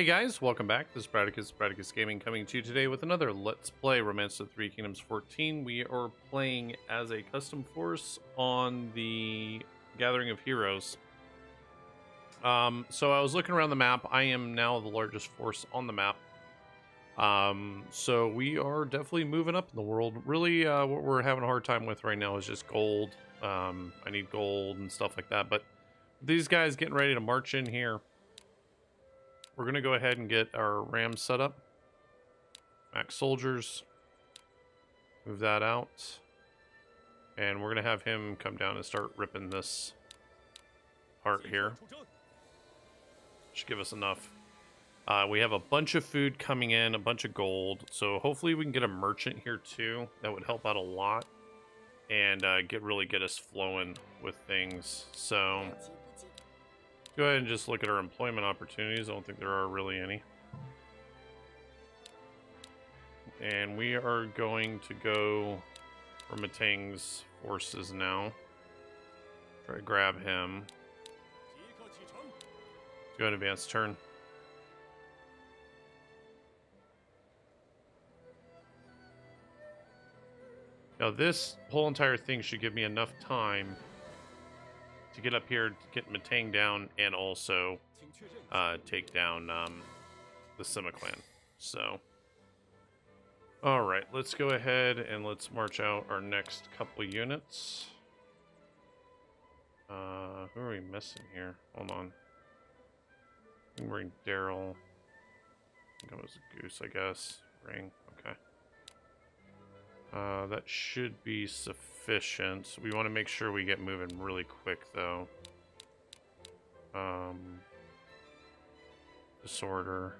Hey guys, welcome back. This is Bradekus, Bradekus Gaming coming to you today with another Let's Play Romance of Three Kingdoms 14. We are playing as a custom force on the Gathering of Heroes. Um, so I was looking around the map. I am now the largest force on the map. Um, so we are definitely moving up in the world. Really, uh, what we're having a hard time with right now is just gold. Um, I need gold and stuff like that. But these guys getting ready to march in here we're going to go ahead and get our ram set up. Max soldiers. Move that out. And we're going to have him come down and start ripping this part here. Should give us enough. Uh, we have a bunch of food coming in, a bunch of gold. So hopefully we can get a merchant here too. That would help out a lot. And uh, get really get us flowing with things. So go ahead and just look at our employment opportunities. I don't think there are really any. And we are going to go for Matang's forces now. Try to grab him. Go ahead, advance turn. Now this whole entire thing should give me enough time to get up here, to get Matang down, and also uh, take down um, the Sima clan. So, all right, let's go ahead and let's march out our next couple units. Uh, who are we missing here? Hold on. I'm bring Daryl. Think That was a goose, I guess. Ring. Okay. Uh, that should be sufficient. We want to make sure we get moving really quick, though. Um, disorder.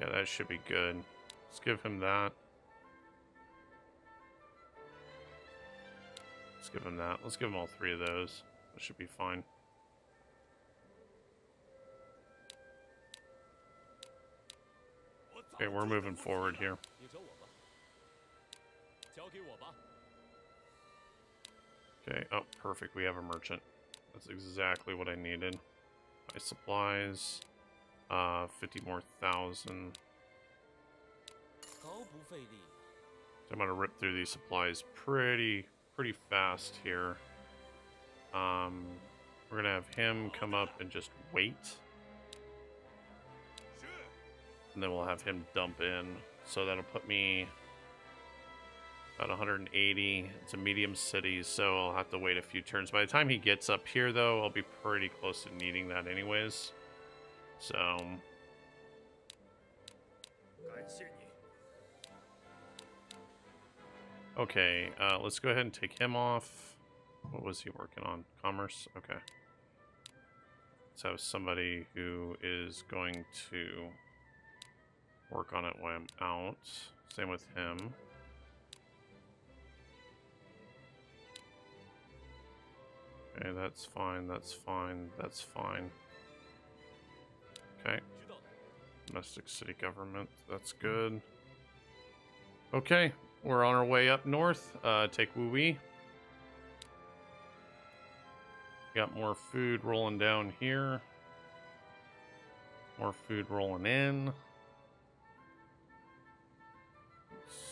Yeah, that should be good. Let's give him that. Let's give him that. Let's give him all three of those. That should be fine. Okay, we're moving forward here. Okay, oh, perfect. We have a merchant. That's exactly what I needed. My supplies. Uh, 50 more thousand. So I'm gonna rip through these supplies pretty, pretty fast here. Um, we're gonna have him come up and just wait. And then we'll have him dump in. So that'll put me about 180. It's a medium city, so I'll have to wait a few turns. By the time he gets up here, though, I'll be pretty close to needing that anyways. So... Okay, uh, let's go ahead and take him off. What was he working on? Commerce? Okay. Let's have somebody who is going to work on it when I'm out. Same with him. Okay, that's fine, that's fine, that's fine. Okay. Domestic city government, that's good. Okay, we're on our way up north. Uh, take Wu Wei. Got more food rolling down here. More food rolling in. Let's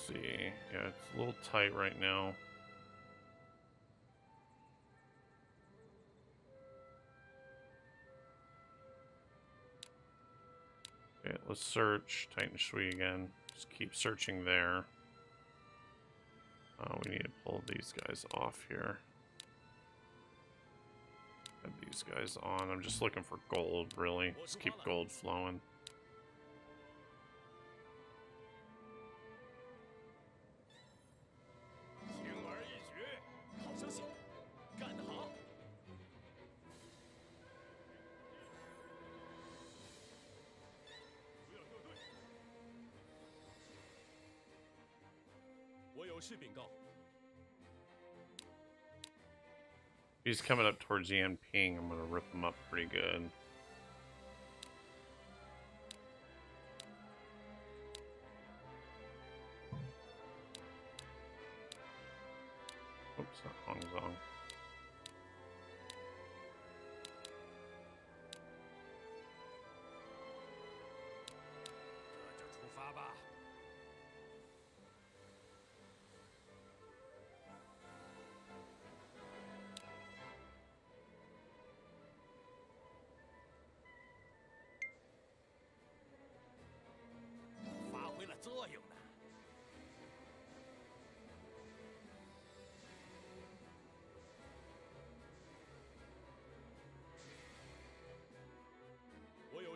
see. Yeah, it's a little tight right now. Okay, let's search Tianshui again. Just keep searching there. Uh, we need to pull these guys off here. Add these guys on. I'm just looking for gold, really. Just keep gold flowing. He's coming up towards Yanping. I'm going to rip him up pretty good. 有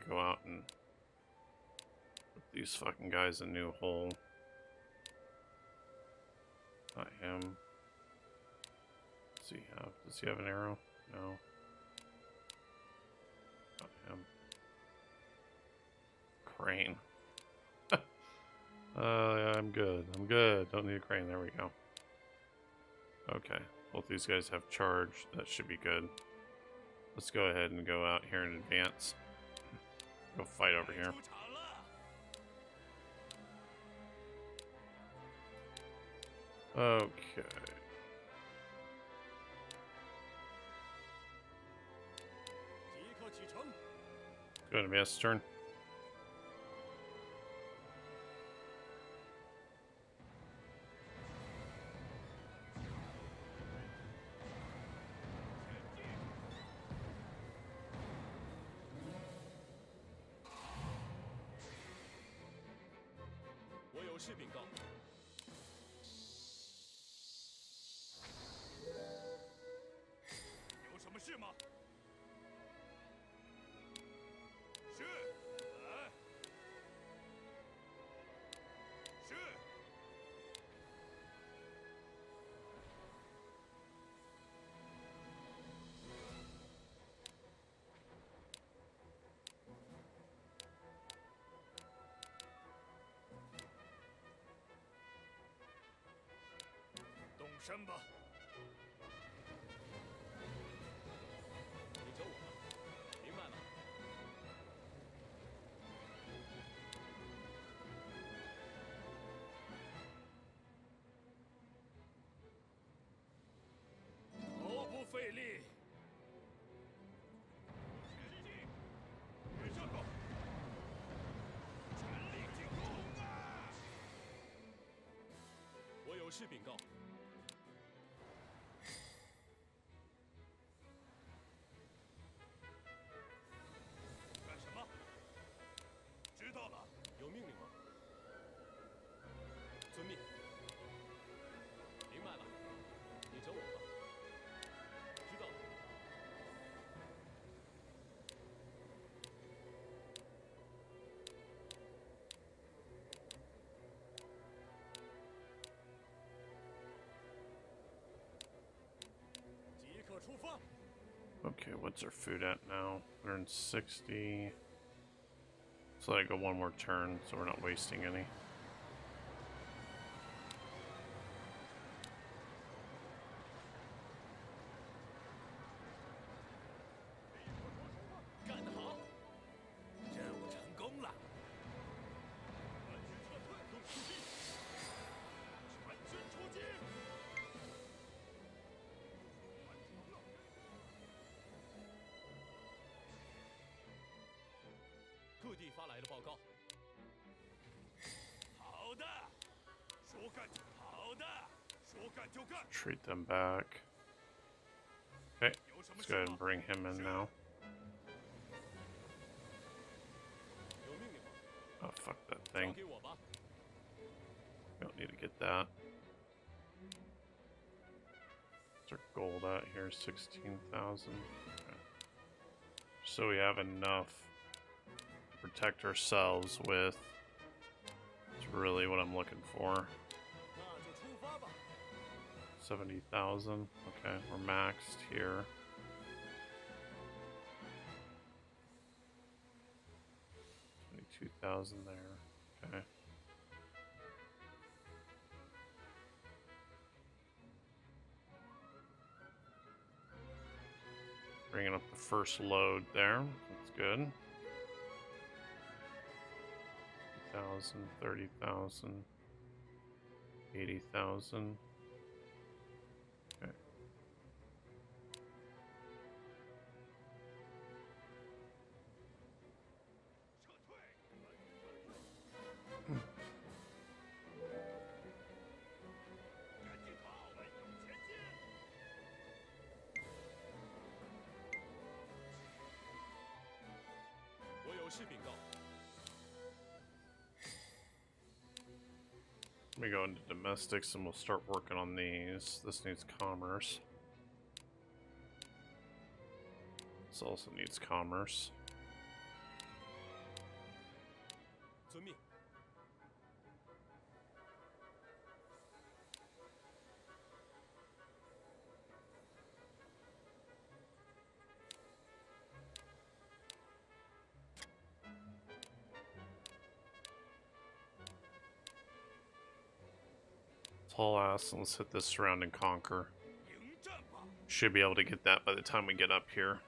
To go out and put these fucking guys a new hole. Not him. Does he have? Does he have an arrow? No. Not him. Crane. uh, I'm good. I'm good. Don't need a crane. There we go. Okay. Both these guys have charge. That should be good. Let's go ahead and go out here in advance. Go fight over here. Okay. Good, Master turn. 有事禀告。动身吧。你教我吧，明白了。毫不费力。全力进攻啊！我有事禀告。Okay, what's our food at now? 160. Let's let it go one more turn so we're not wasting any. Treat them back. Okay, let's go ahead and bring him in now. Oh, fuck that thing. We don't need to get that. What's our gold out here? 16,000. Okay. So we have enough to protect ourselves with. That's really what I'm looking for. 70,000. Okay, we're maxed here. Twenty-two thousand there. Okay. Bringing up the first load there. That's good. 30,000, 30,000, 80,000. Domestics and we'll start working on these. This needs commerce. This also needs commerce. haul ass and let's hit this surrounding. and conquer. Should be able to get that by the time we get up here.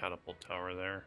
Catapult tower there.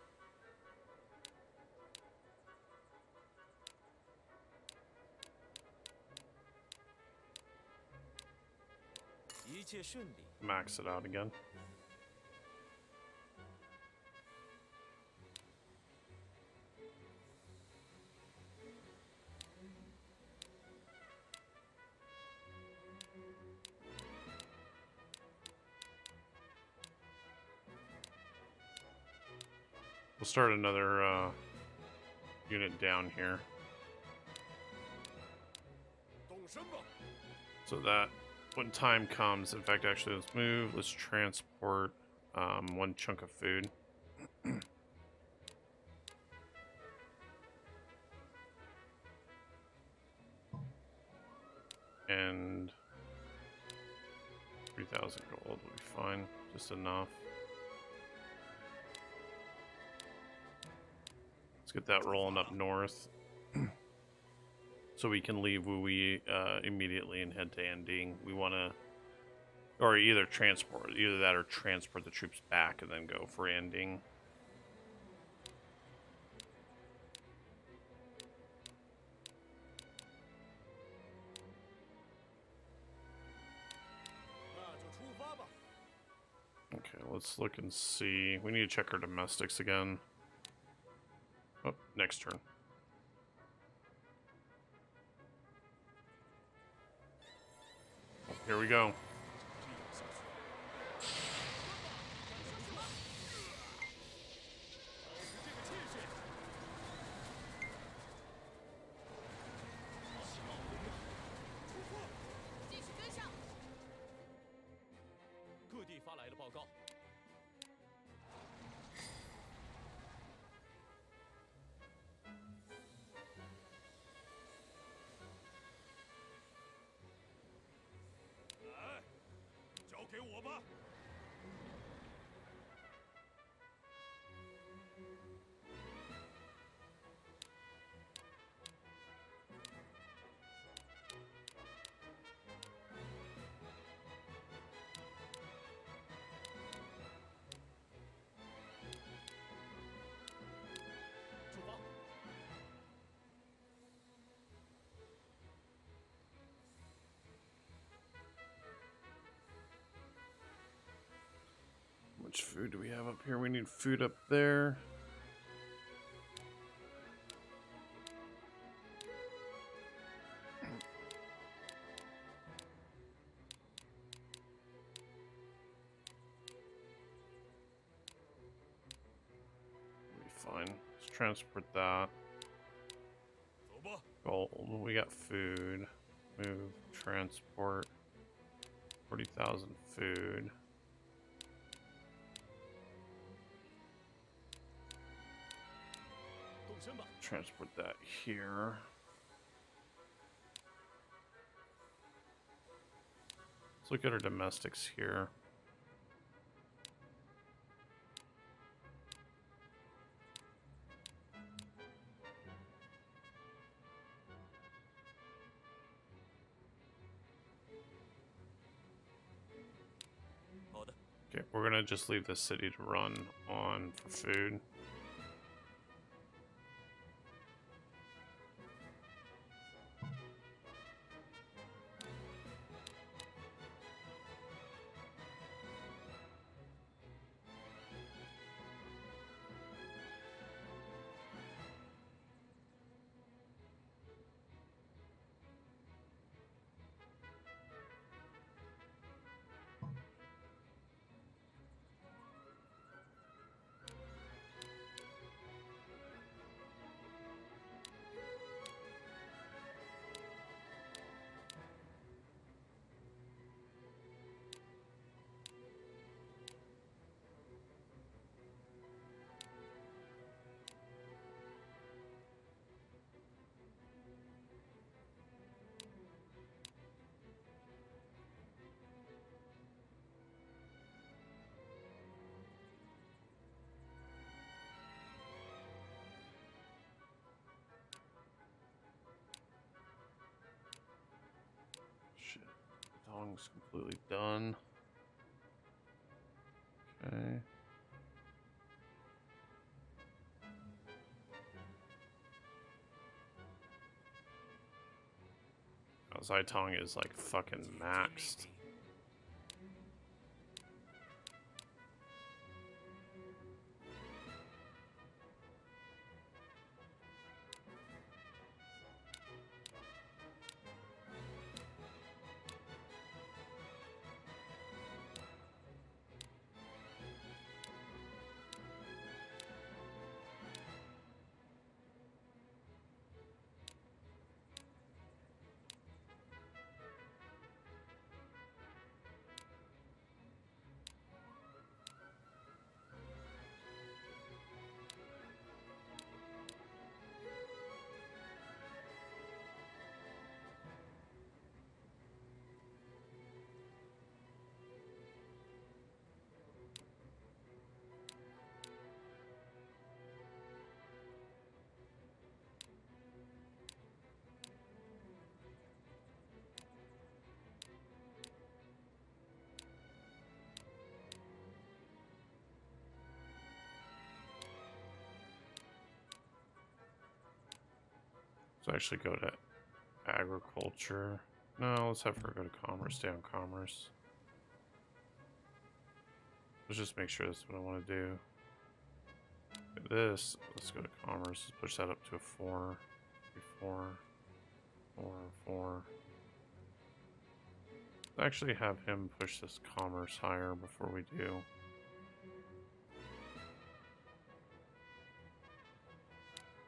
Max it out again. We'll start another uh, unit down here. So that when time comes, in fact, actually, let's move. Let's transport um, one chunk of food. and 3,000 gold will be fine. Just enough. Let's get that rolling up north so we can leave Wu Wei uh, immediately and head to Anding. We want to, or either transport, either that or transport the troops back and then go for Anding. Okay, let's look and see. We need to check our domestics again. Oh, next turn. Here we go. 给我吧。Much food do we have up here? We need food up there. Fine. Let's transport that. Gold. We got food. Move. Transport. 40,000 food. Transport that here. Let's look at our domestics here. Okay, we're gonna just leave the city to run on for food. Dong's completely done. Okay. Zitong is like fucking maxed. Actually go to agriculture. No, let's have her go to commerce. On commerce. Let's just make sure that's what I want to do. This, let's go to commerce. Let's push that up to a four, four, four, four. Let's actually have him push this commerce higher before we do.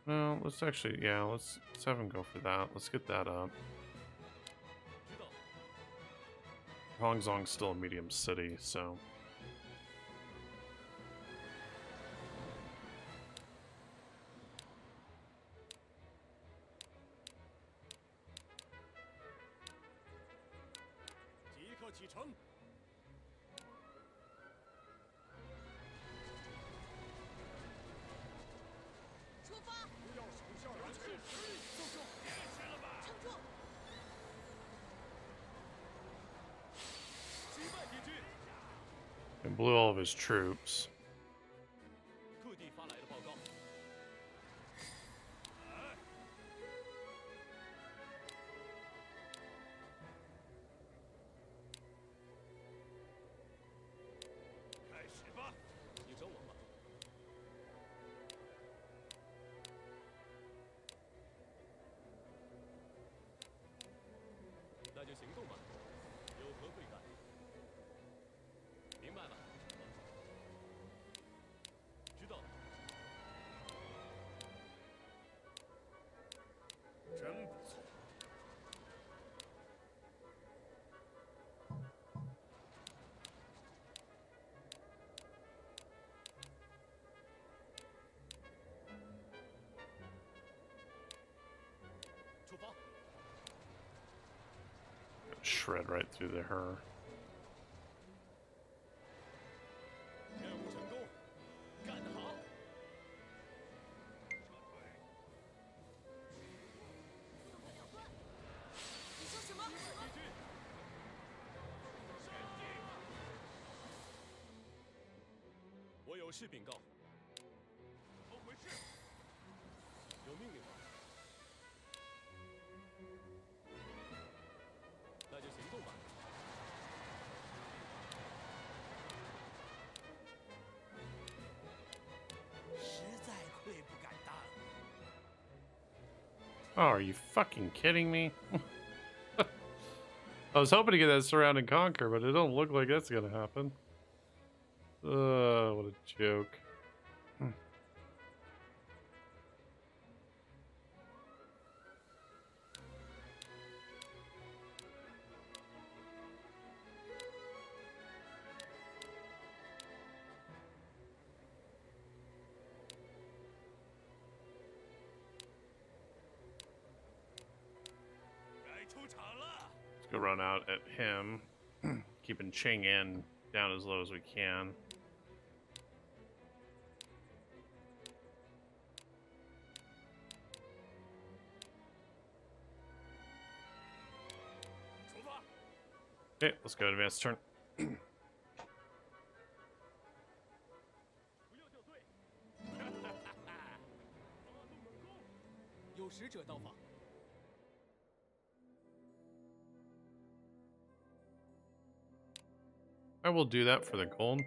No, let's actually, yeah, let's, let's have him go for that. Let's get that up. 知道。Hanzhong's still a medium city, so troops. Shred right through the her. Oh, are you fucking kidding me? I was hoping to get that surround and conquer, but it don't look like that's gonna happen. Uh, what a joke. Ching in down as low as we can. Okay, let's go advance turn. I will do that for the gold.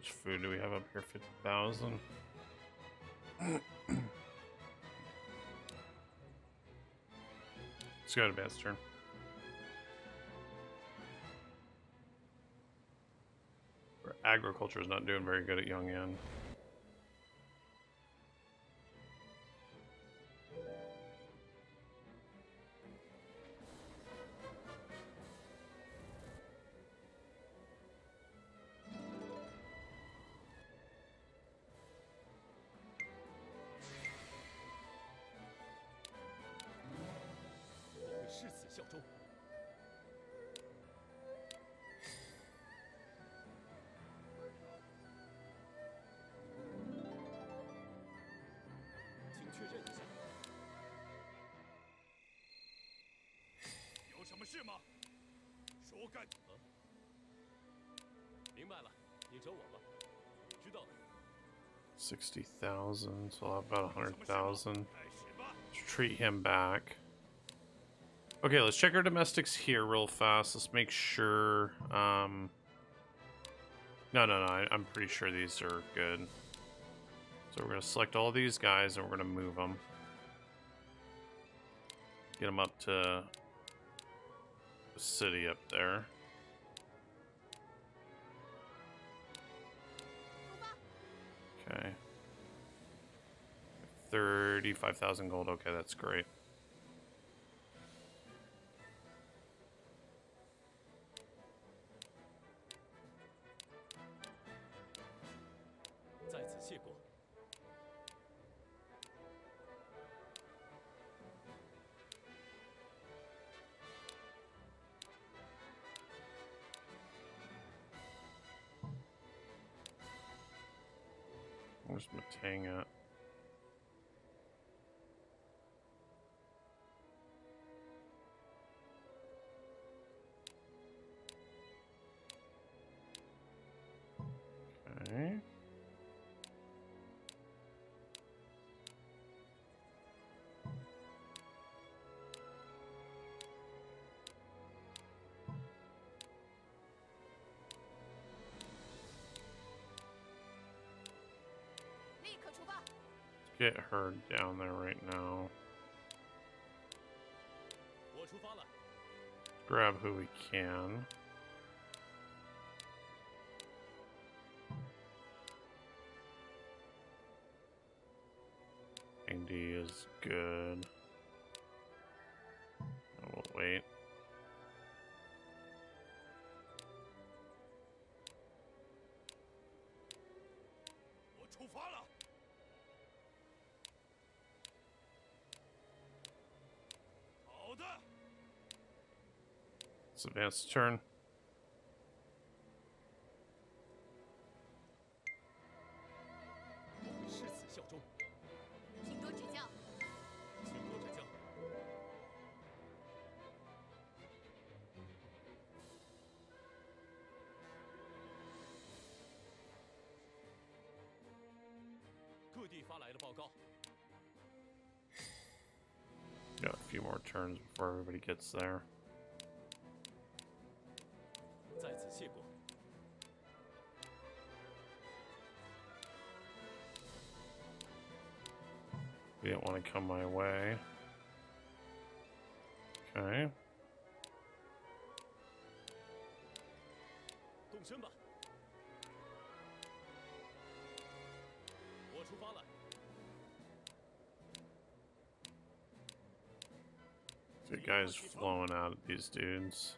Much food do we have up here? 50,000. Let's go to advance turn. Agriculture is not doing very good at Yongyan. “我 有什么事吗？说干。啊。明白了，你找我吧。知道了。 60,000, so I'll have about 100,000. 开始吧。 Treat him back. Okay, let's check our domestics here real fast. Let's make sure. Um, no, no, no. I, I'm pretty sure these are good. So we're going to select all these guys and we're going to move them. Get them up to the city up there. Okay. 35,000 gold. Okay, that's great. get her down there right now. Grab who we can. Andy is good. I will wait. Let's turn. Got a few more turns before everybody gets there. definitely come my way. Okay. The guy's flowing out at these dudes.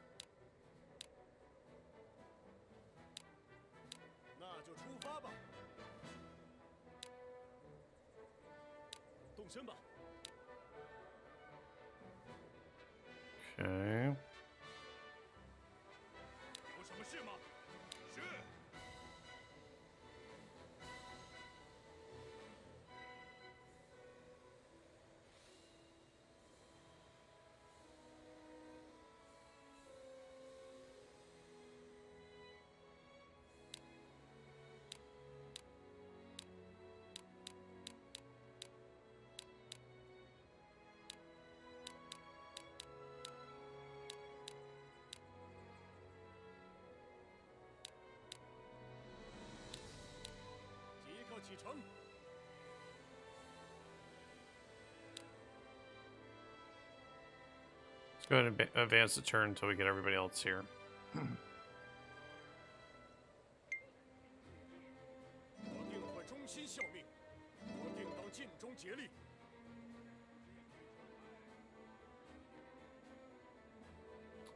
Go ahead and advance the turn until we get everybody else here.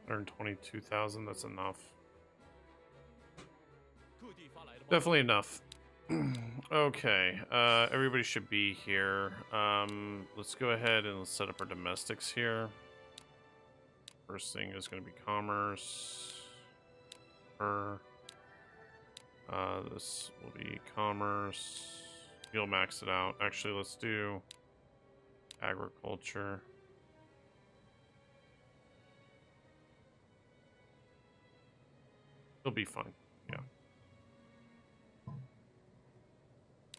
Hundred twenty-two thousand. That's enough. Definitely enough. okay, uh, everybody should be here. Um, let's go ahead and set up our domestics here. First thing is going to be commerce. Her. Uh, this will be commerce. You'll max it out. Actually, let's do agriculture. It'll be fine. Yeah.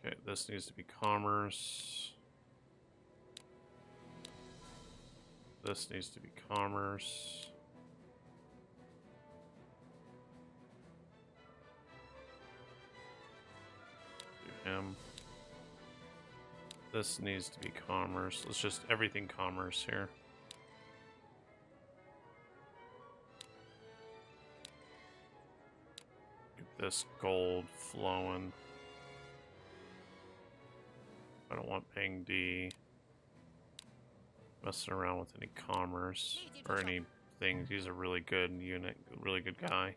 Okay, this needs to be commerce. This needs to be commerce. Do him. This needs to be commerce. Let's just everything commerce here. Get this gold flowing. I don't want Pang De. Messing around with any commerce or anything. He's a really good unit, really good guy.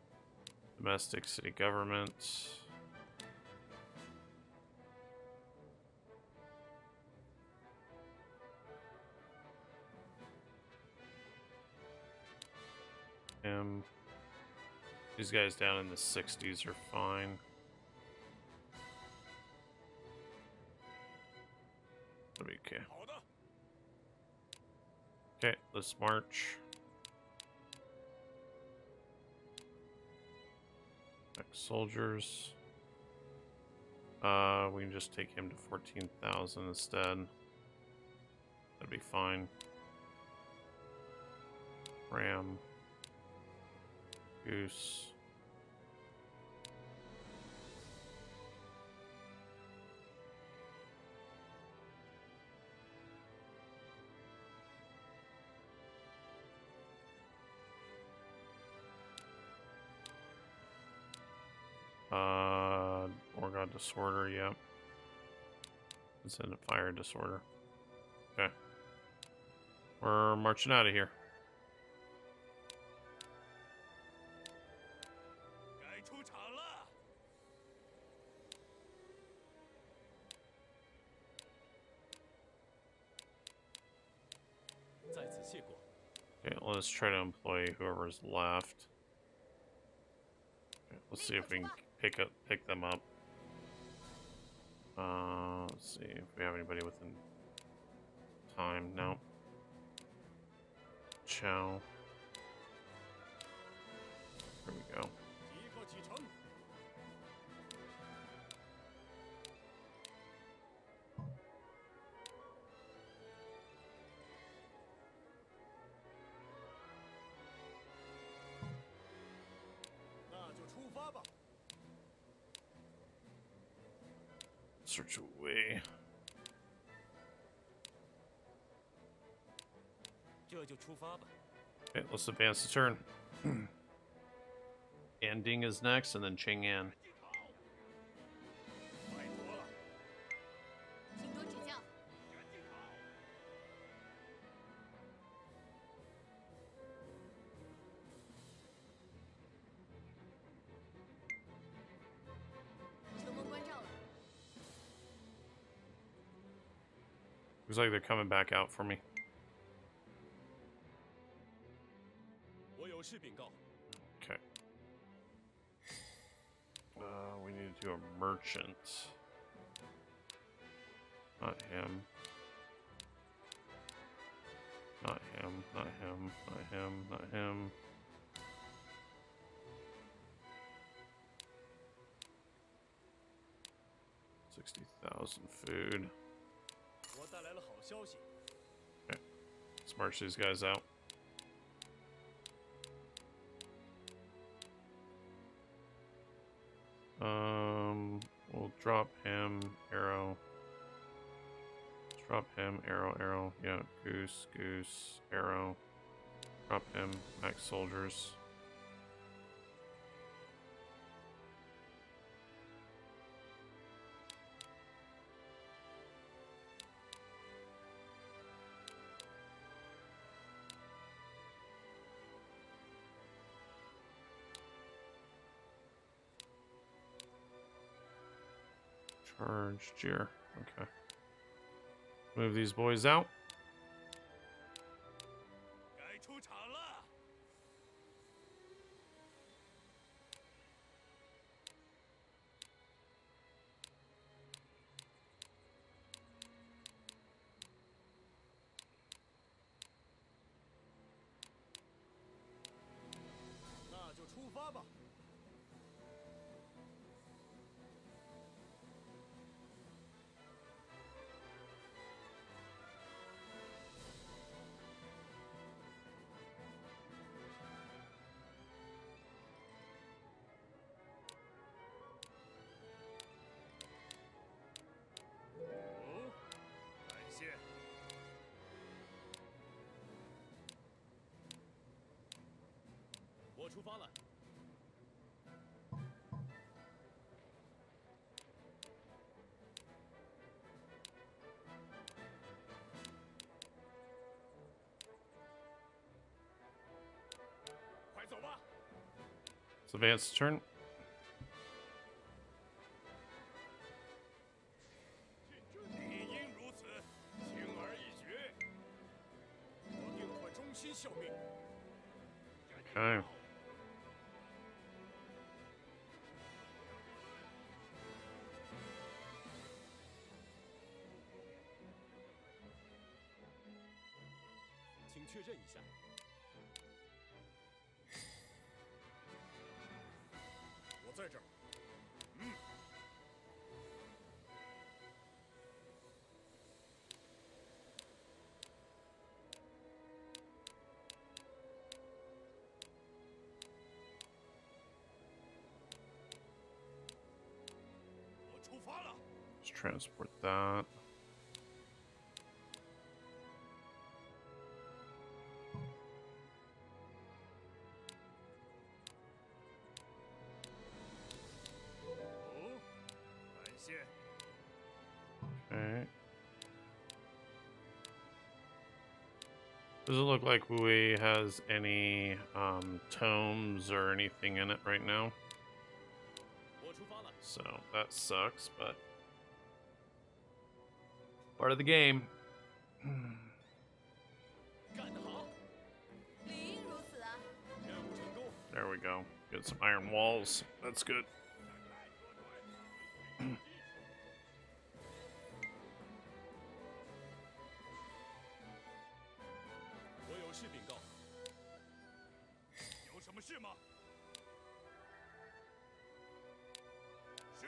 Domestic city government. Him. These guys down in the 60s are fine. be okay.，Okay, let's march. Next soldiers. Uh, we can just take him to 14,000 instead. That'd be fine. Ram. Goose. disorder, yep. It's in a fire disorder. Okay. We're marching out of here. Okay, let's try to employ whoever's left. Let's see if we can pick up pick them up. Let's see if we have anybody within time. No. Chow. There we go. Search away. Okay, let's advance the turn. Anding is next, and then Chang'an. Looks like they're coming back out for me. Okay. Uh, we need to do a merchant. Not him. Not him, not him, not him, not him. Sixty thousand food. Let's march these guys out. Um, we'll drop him, arrow. Drop him, arrow, arrow. Yeah, goose, goose, arrow. Drop him, max soldiers. Jeer. Okay. Move these boys out. 出发了。 快走吧！ Let's advance the turn. 确认一下。我在这儿。嗯。我出发了。 Let's transport that. Does it look like we has any um, tomes or anything in it right now. So that sucks, but part of the game. Hmm. There we go. Get some iron walls. That's good. 有什么事吗？是。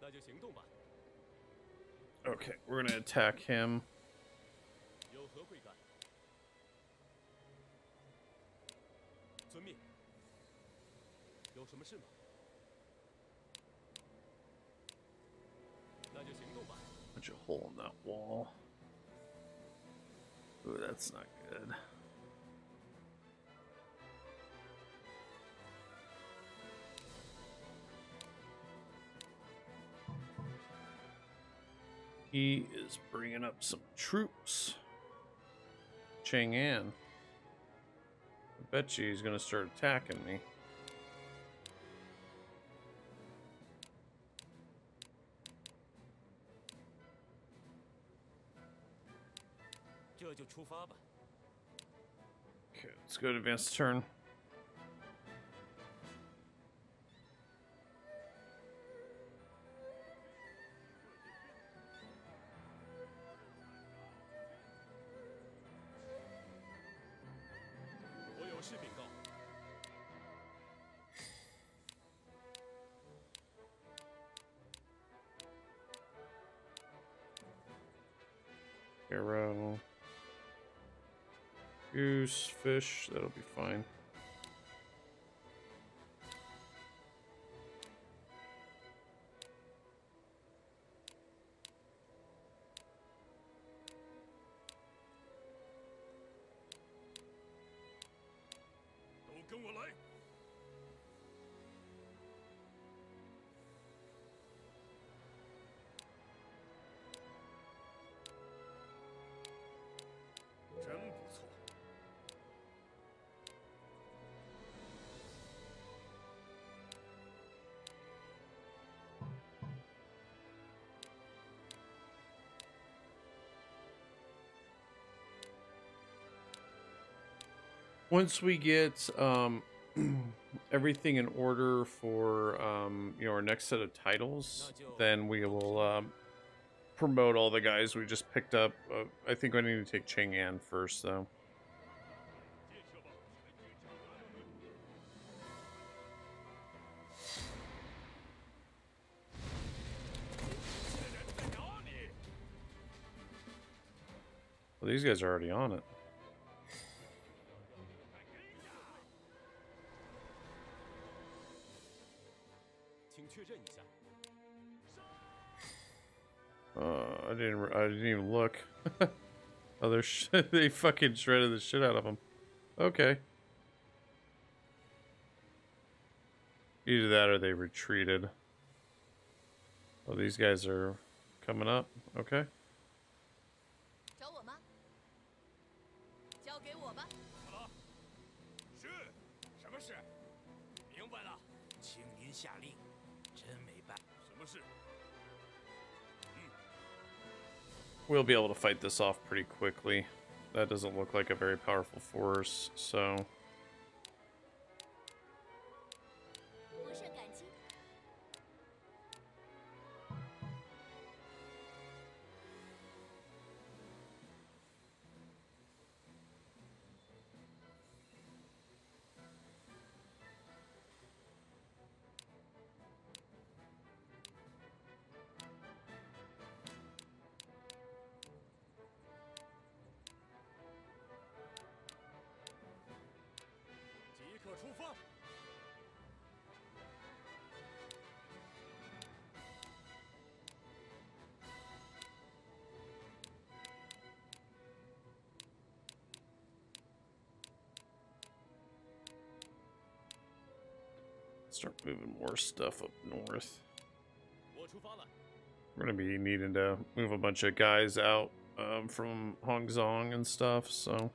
那就行动吧。 Okay, we're gonna attack him. 有何贵干？遵命。有什么事吗？那就行动吧。 Punch a hole in that wall. Ooh, that's not good. He is bringing up some troops. Chang'an. I bet you he's going to start attacking me. Okay, let's go to advanced turn. Fish, that'll be fine. “ once we get um, everything in order for um, you know our next set of titles, then we will um, promote all the guys we just picked up. Uh, I think we need to take Chang'an first, though. Well, these guys are already on it. Uh, I didn't. I didn't even look. oh, they're they fucking shredded the shit out of them. Okay. Either that or they retreated. Oh, these guys are coming up. Okay. We'll be able to fight this off pretty quickly. That doesn't look like a very powerful force, so more stuff up north. We're going to be needing to move a bunch of guys out um, from Hanzhong and stuff, so...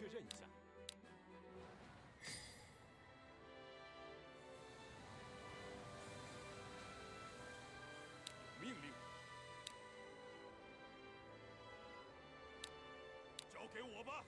确认一下。命令。交给我吧。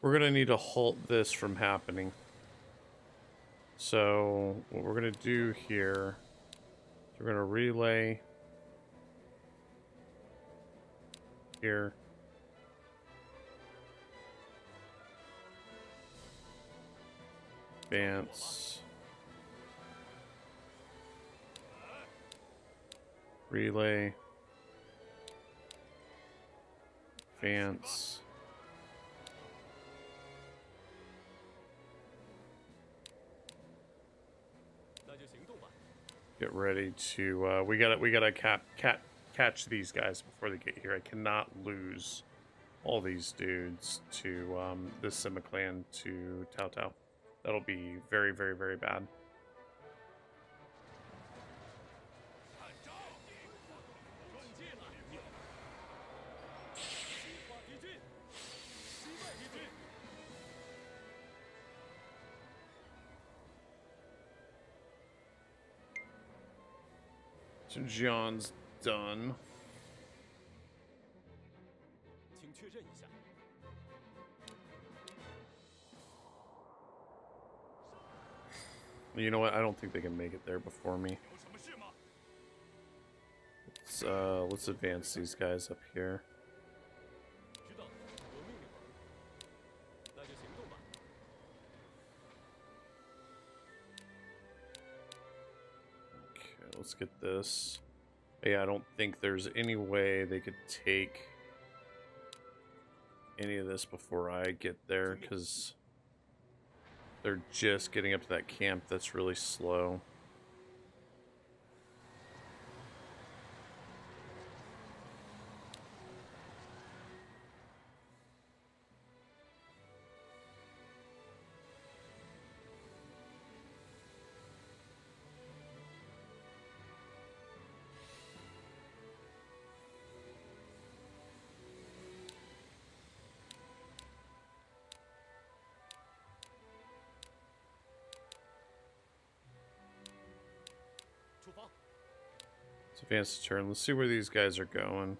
We're gonna need to halt this from happening. So what we're gonna do here we're gonna relay here. Advance. Relay. Advance. Get ready to. Uh, we gotta. We gotta cap, cat, catch these guys before they get here. I cannot lose all these dudes to um, this Sima clan to Cao Cao. That'll be very, very, very bad. John's done. You know what? I don't think they can make it there before me. Let's, uh, let's advance these guys up here. Get this. Yeah, I don't think there's any way they could take any of this before I get there because they're just getting up to that camp that's really slow. Let's advance the turn. Let's see where these guys are going.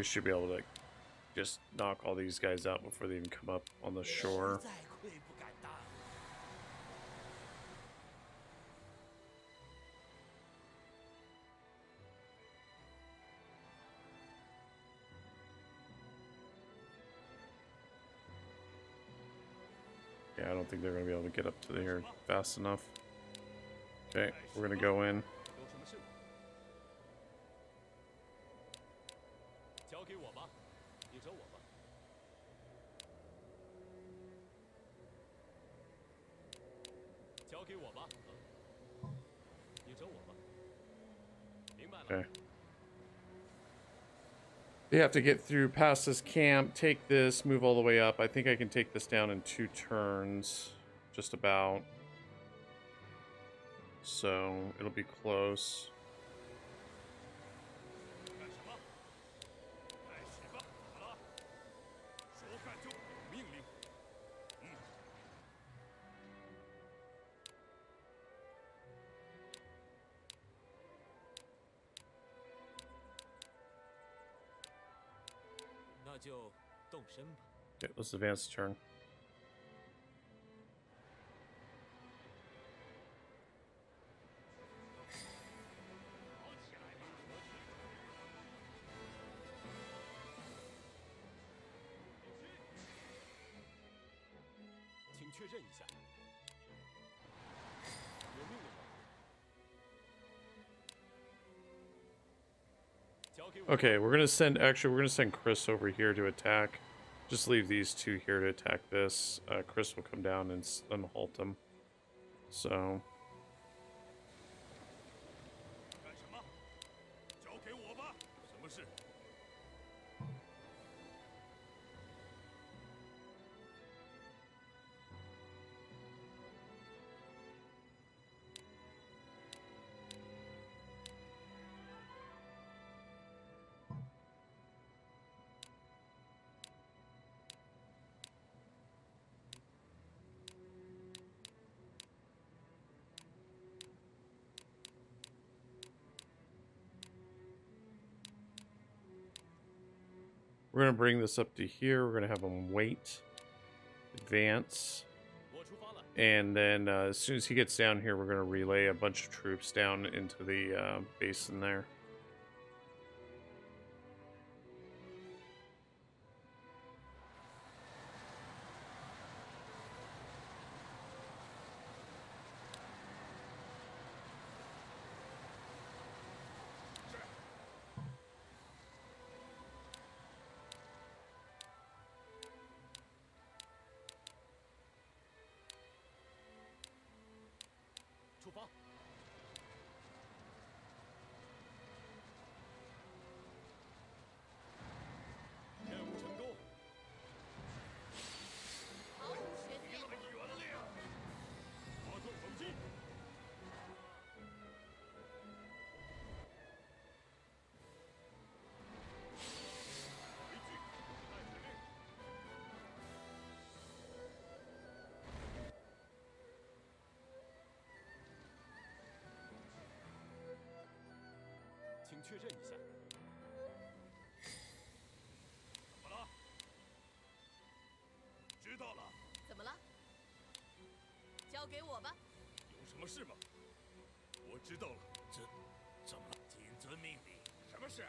we should be able to just knock all these guys out before they even come up on the shore. Yeah, I don't think they're going to be able to get up to here fast enough. Okay, we're going to go in. Have to get through past this camp, take this, move all the way up. I think I can take this down in two turns, just about. So it'll be close. 那就动身吧。 Okay, let's advance the turn. Okay, we're gonna send. Actually, we're gonna send Chris over here to attack. Just leave these two here to attack this. Uh, Chris will come down and, and halt them. So We're going to bring this up to here. We're going to have him wait, advance. And then uh, as soon as he gets down here, we're going to relay a bunch of troops down into the uh, basin there. 交给我吧。有什么事吗？我知道了。这怎么了？谨遵命令。什么事？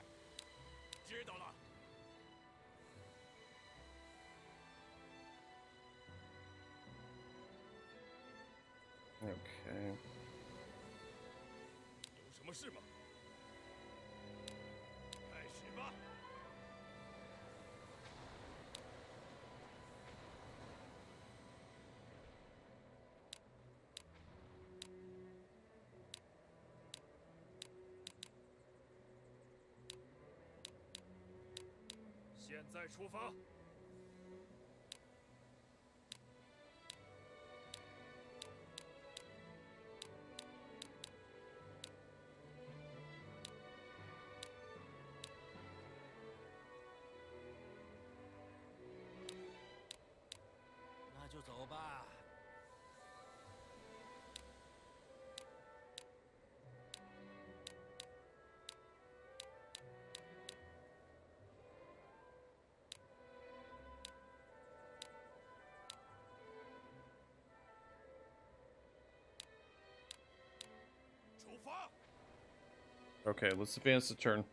知道了。Okay. 有什么事吗？现在出发。Okay, let's advance the turn.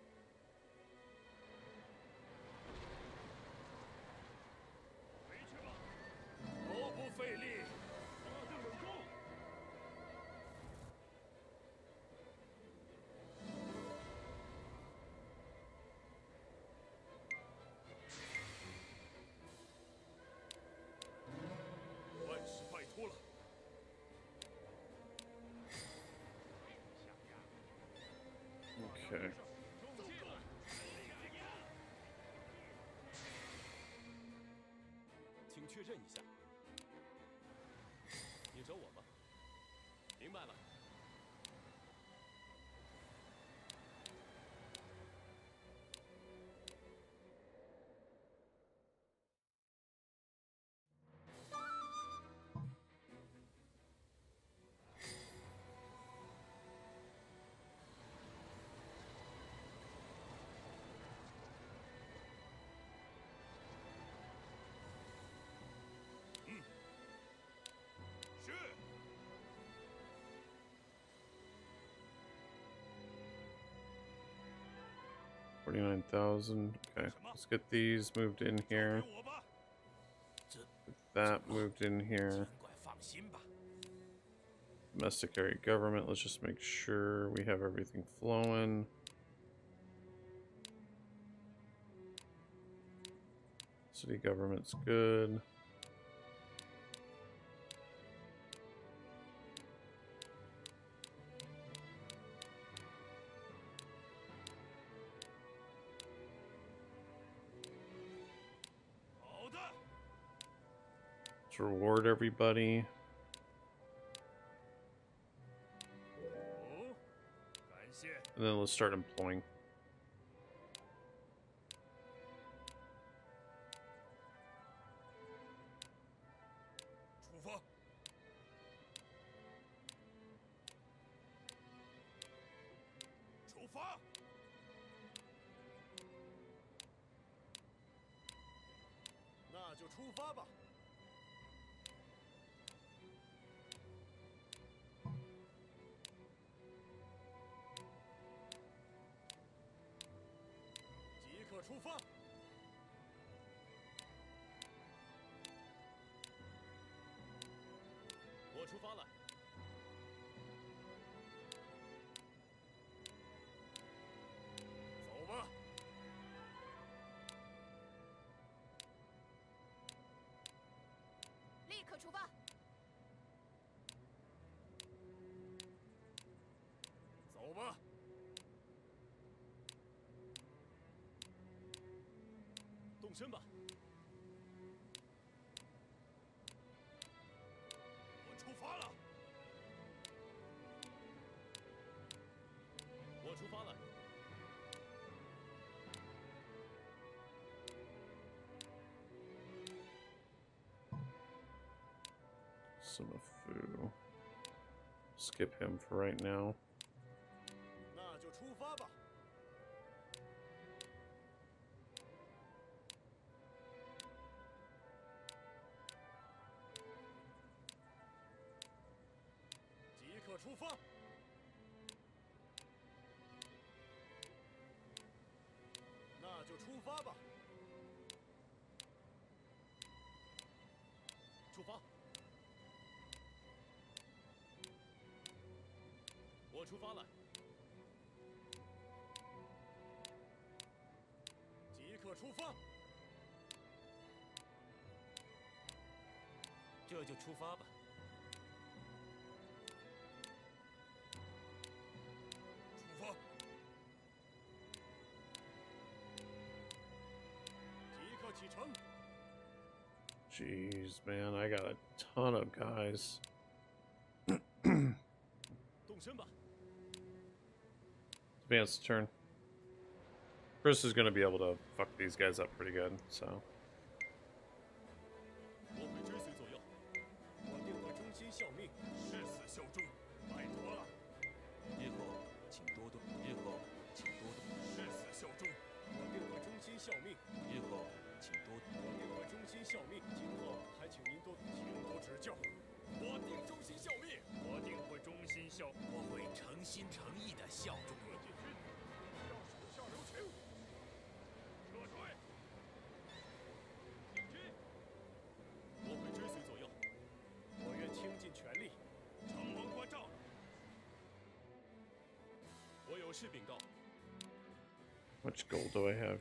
49,000. Okay, let's get these moved in here. Get that moved in here. Domestic area government, let's just make sure we have everything flowing. City government's good. reward everybody. Oh, and then let's start employing Simafu. Skip him for right now. 出发了。即刻出发。这就出发吧。出发。即刻启程。Jeez, man, I got a ton of guys. 动身吧。Advance turn. Chris is going to be able to fuck these guys up pretty good, so...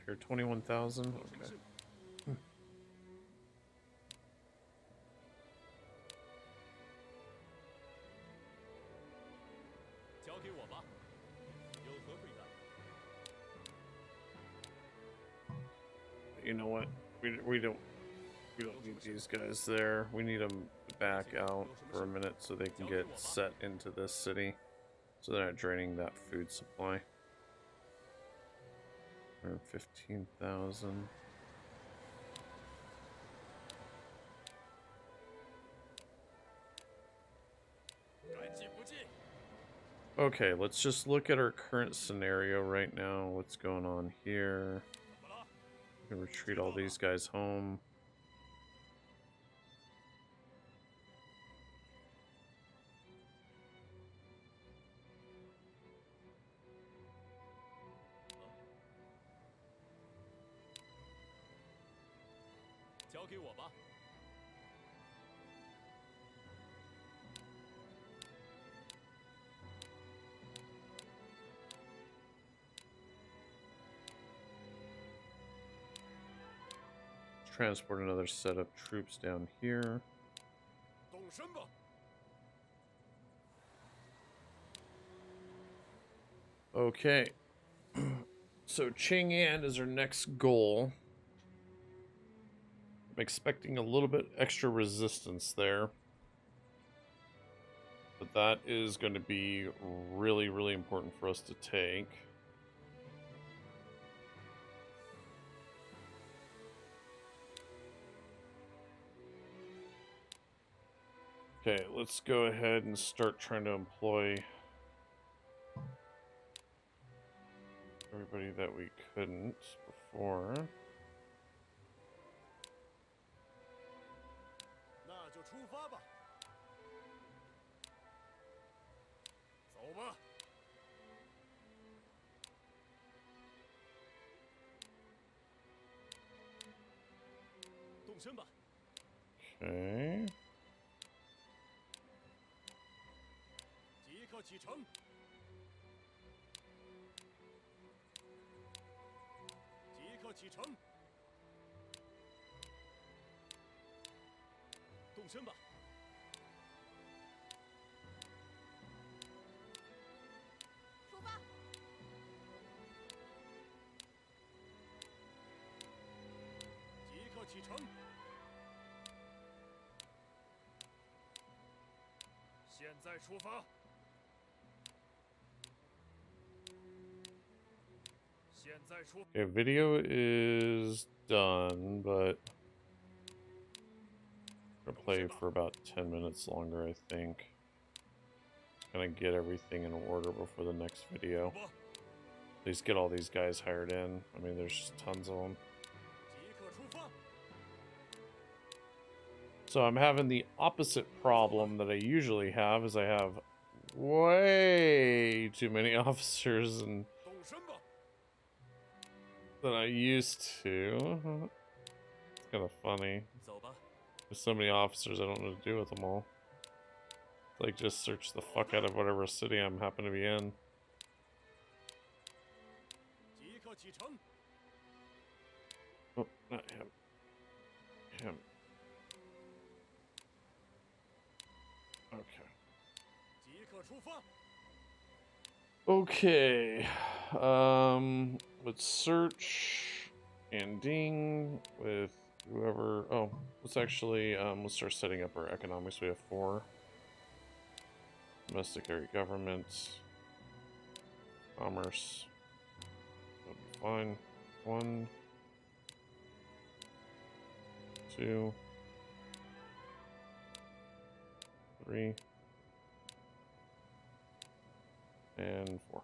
here? 21,000? Okay. Hmm. You know what? We, we don't we don't need these guys there. We need them back out for a minute so they can get set into this city. So they're not draining that food supply. 15,000. Okay, let's just look at our current scenario right now. What's going on here? We retreat all these guys home. Transport another set of troops down here. Okay. so Chang'an is our next goal. Expecting a little bit extra resistance there. But that is going to be really, really important for us to take. Okay, let's go ahead and start trying to employ everybody that we couldn't before. Okay. 启程。即刻启程。动身吧。现在出发。Okay, video is done, but I'm gonna play for about 10 minutes longer, I think. Gonna get everything in order before the next video. At least get all these guys hired in. I mean, there's just tons of them. So I'm having the opposite problem that I usually have, is I have way too many officers and than I used to. It's kind of funny. There's so many officers, I don't know what to do with them all. Like, just search the fuck out of whatever city I'm happen to be in. Oh, not him. Okay. Um, let's search and ding with whoever. Oh, let's actually, um, let's start setting up our economics. We have four. Domestic area government. Commerce. Fine. One. Two. Three. And four.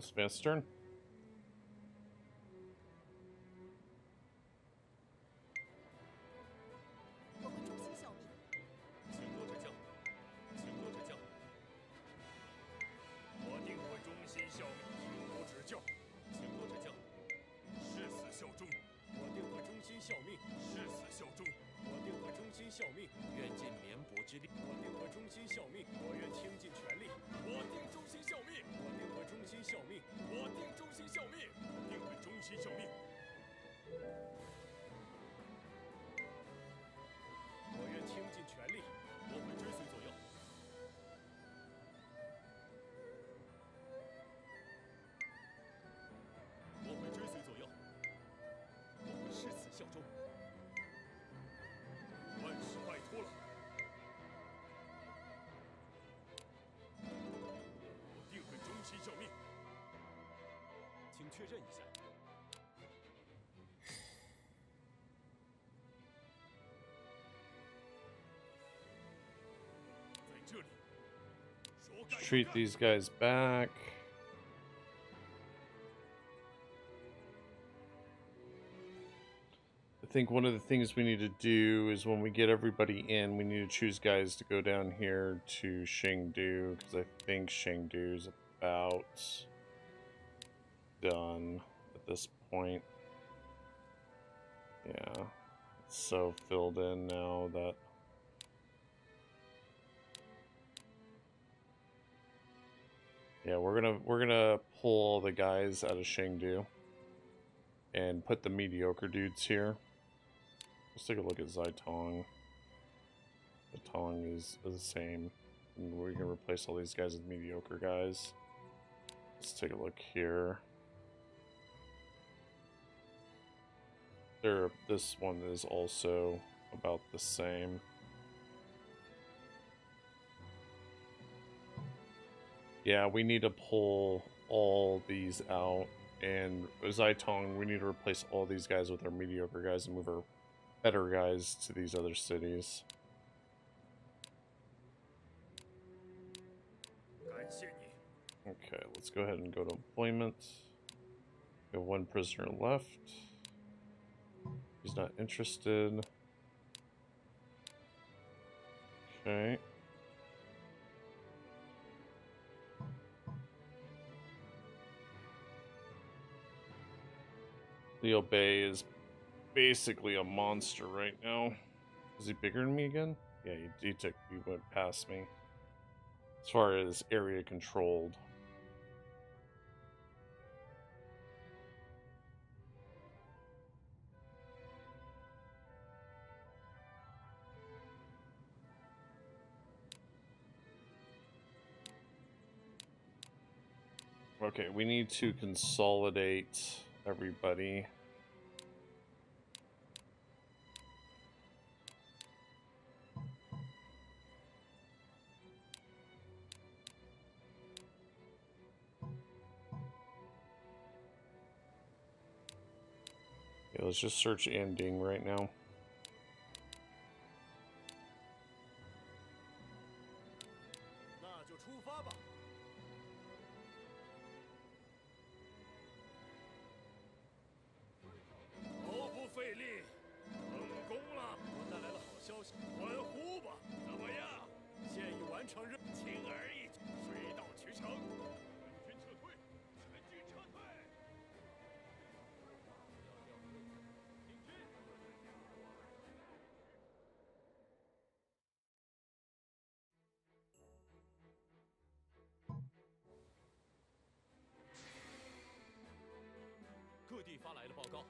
Smith's turn. 我定会忠心效命我愿倾尽全力。我定忠心效命我定会忠心效命我定忠心效命我定会忠心效命。Treat these guys back. I think one of the things we need to do is when we get everybody in, we need to choose guys to go down here to Chengdu because I think Chengdu is about done at this point. Yeah, it's so filled in now that Yeah, we're gonna we're gonna pull the guys out of Chengdu and put the mediocre dudes here. Let's take a look at Zitong. Zitong is, is the same. And we're gonna replace all these guys with mediocre guys. Let's take a look here. There, this one is also about the same. Yeah, we need to pull all these out. And Zitong, we need to replace all these guys with our mediocre guys and move our better guys to these other cities. Okay, let's go ahead and go to employment. We have one prisoner left. He's not interested. Okay. Liu Bei is basically a monster right now. Is he bigger than me again? Yeah, he, he took he went past me. As far as area controlled. Okay, we need to consolidate everybody. Let's just search Anding right now. 地发来了报告。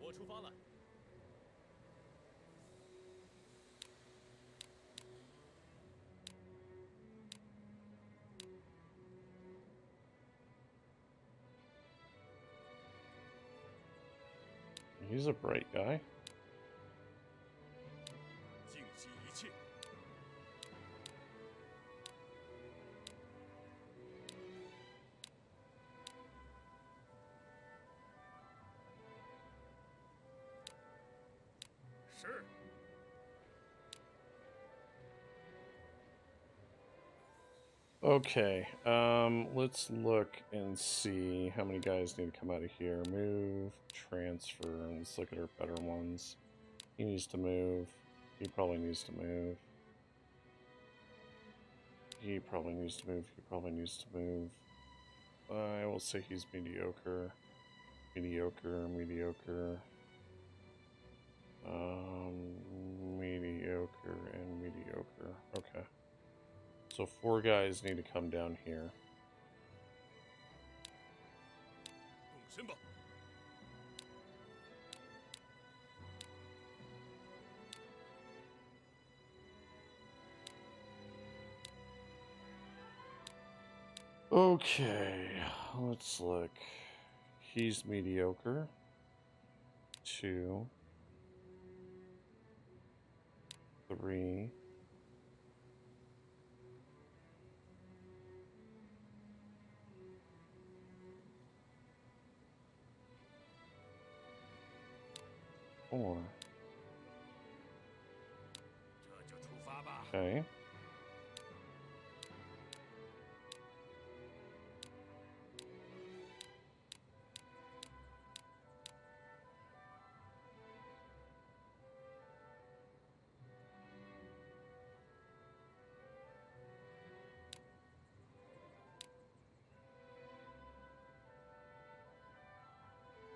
我出发了。He's a bright guy. Okay, um, let's look and see how many guys need to come out of here. Move, transfer, let's look at our better ones. He needs to move. He probably needs to move. He probably needs to move. He probably needs to move. I will say he's mediocre. Mediocre, mediocre. Um, mediocre and mediocre. Okay. So four guys need to come down here. Simba. Okay, let's look. He's mediocre. Two. Three. four. Okay.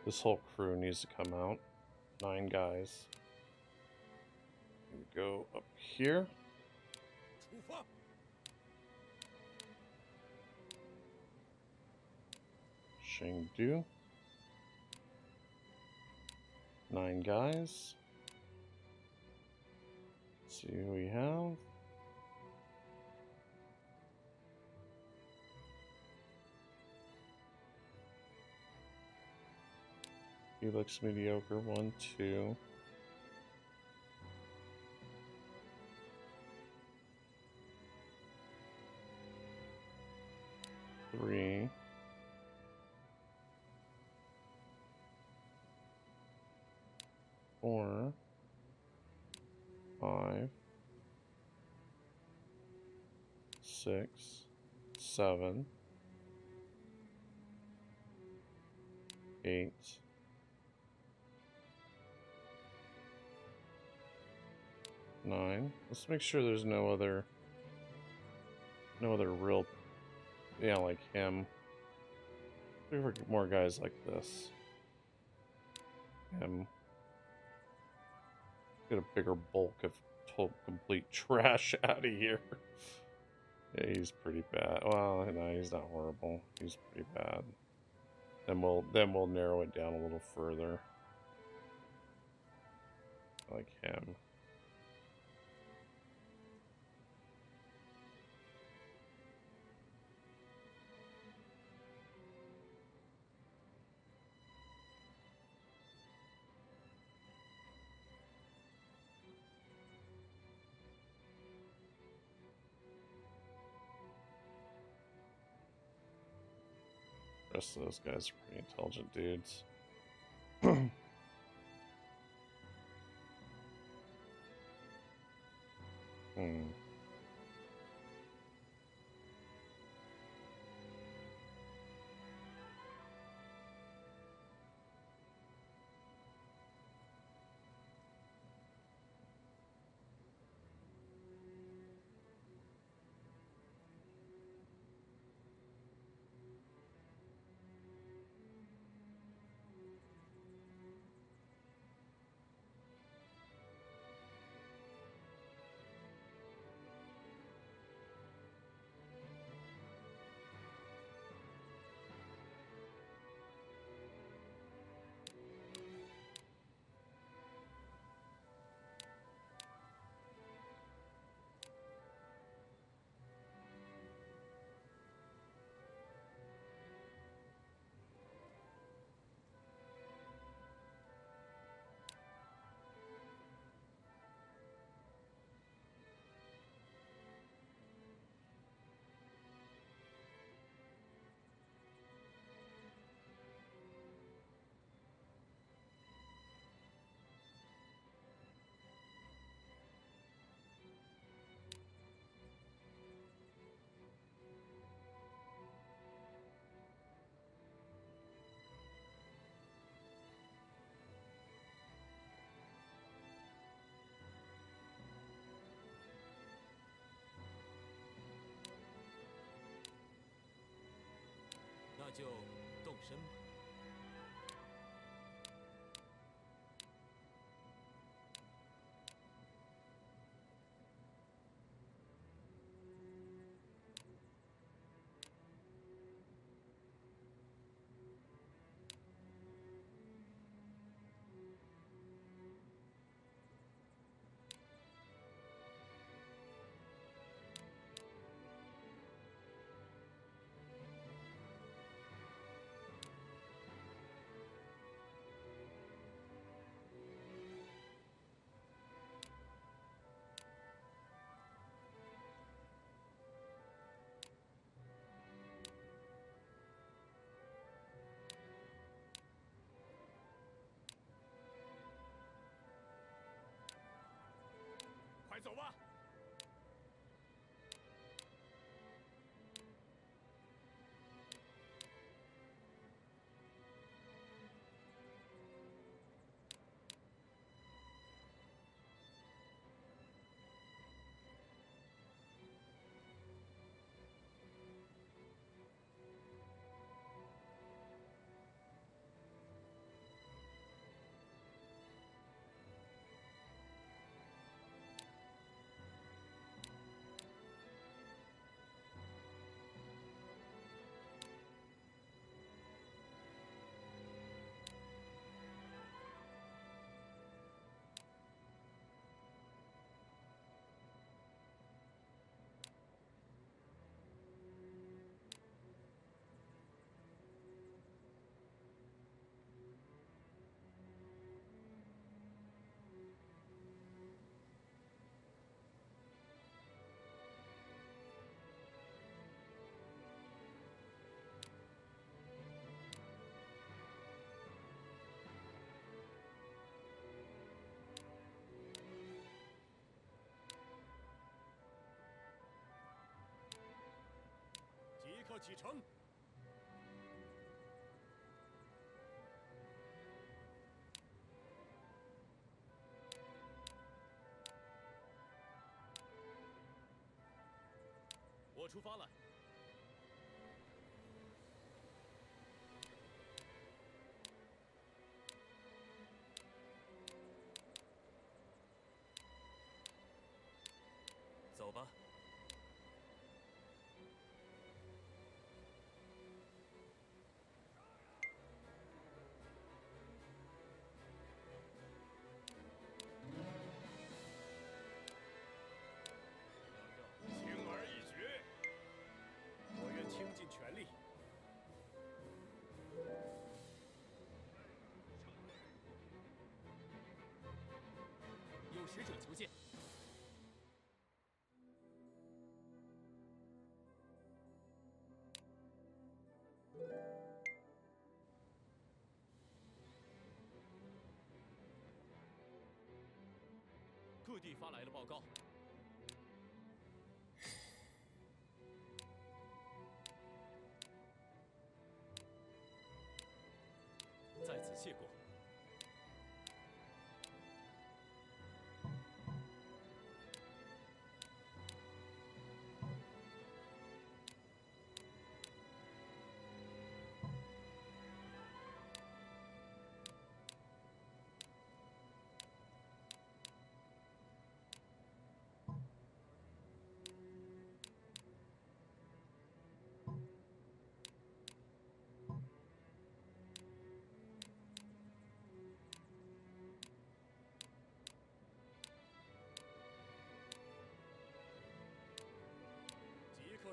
This whole crew needs to come out. Nine guys. We go up here. 出发！Chengdu. Nine guys. Let's see who we have. He looks mediocre. One, two. Three. four, five, six, seven, eight, nine. Let's make sure there's no other, no other real, yeah, like him. Look for more guys like this. Him get a bigger bulk of complete trash out of here. Yeah, he's pretty bad. Well, no, he's not horrible. He's pretty bad. Then we'll then we'll narrow it down a little further. Like him. Rest of those guys are pretty intelligent dudes. hmm. 就动身吧。走吧。启程。我出发了。地发来了报告。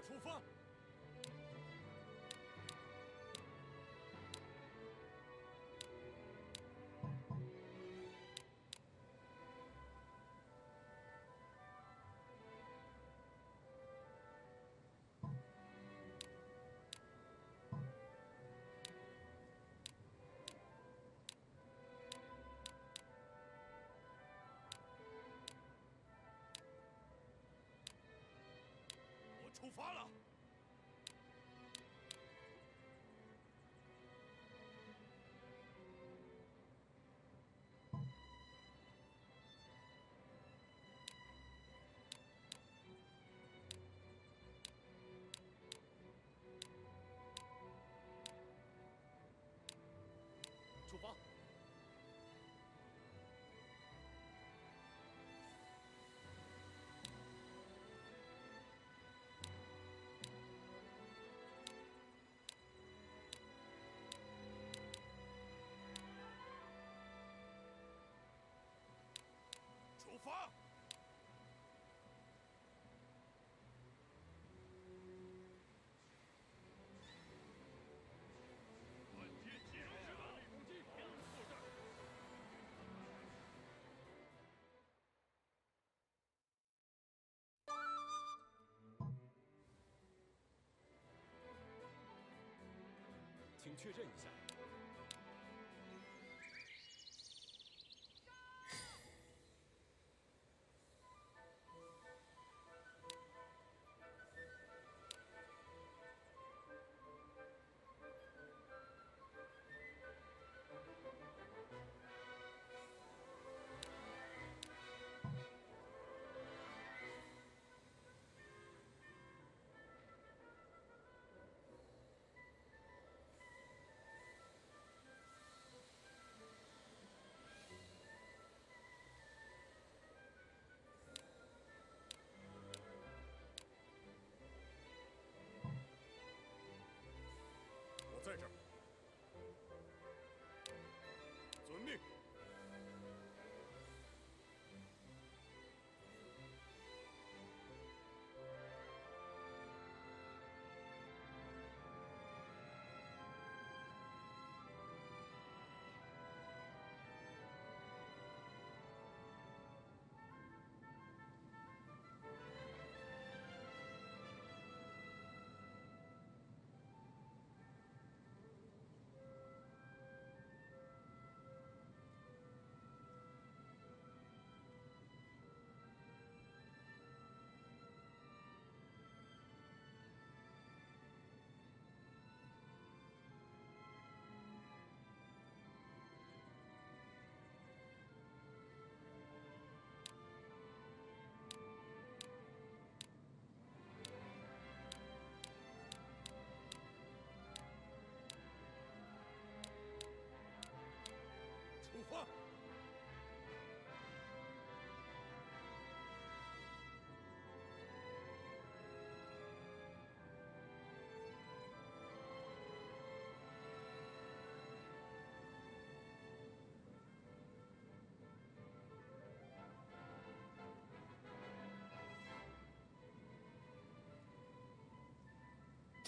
出发。出发了。出发。万箭齐发，大力攻击，平作战。请确认一下。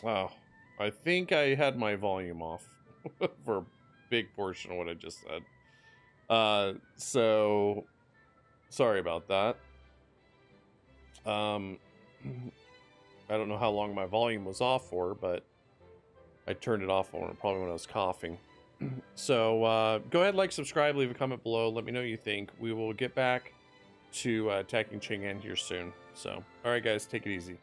Wow. I think I had my volume off for a big portion of what I just said. Uh, so sorry about that. Um, I don't know how long my volume was off for, but I turned it off on probably when I was coughing. so uh, go ahead, like, subscribe, leave a comment below. Let me know what you think. We will get back to uh, attacking Chang'an here soon. So, all right, guys, take it easy.